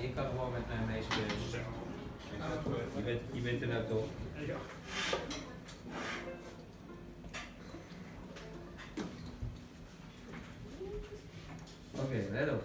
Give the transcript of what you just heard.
je kan gewoon met mij meespelen. Zo. Je bent, je bent er nou toch? Ja. Oké, let op.